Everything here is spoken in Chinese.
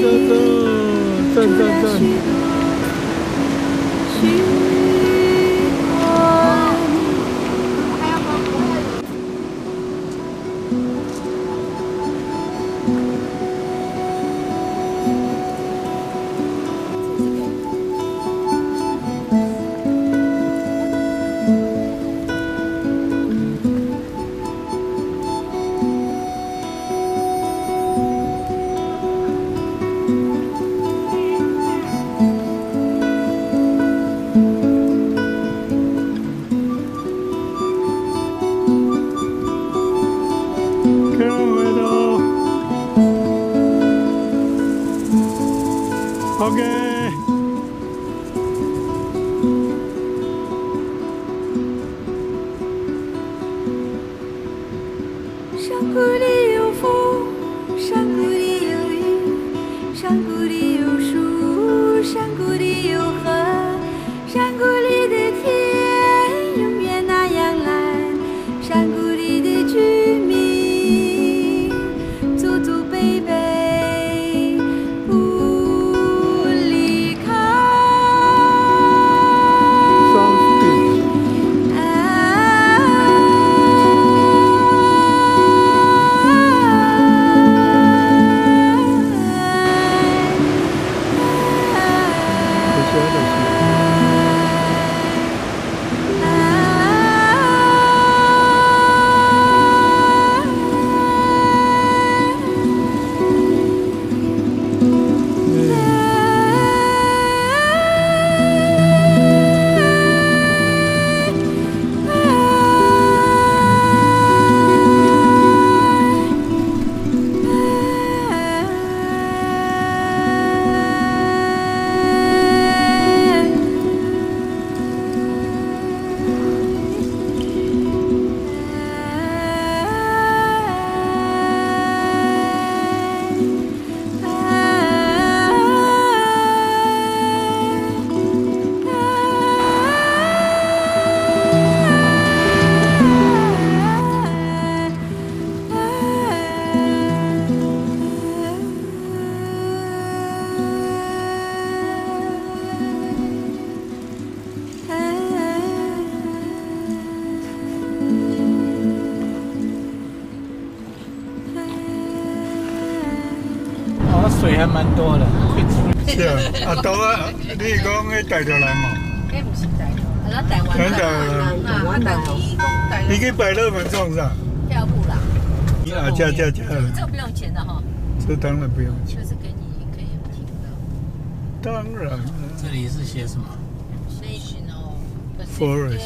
走走走走走，again. 还蛮多的，是啊，啊，都啊，你是讲迄带着来嘛？迄毋是台湾，咱台湾咱台湾人啊，台你去百乐门撞上？跳舞啦，啊，加加加，这个不用钱的哈，这当然不用钱，就是给你可以停的。当然了。这里是写什么？National Forest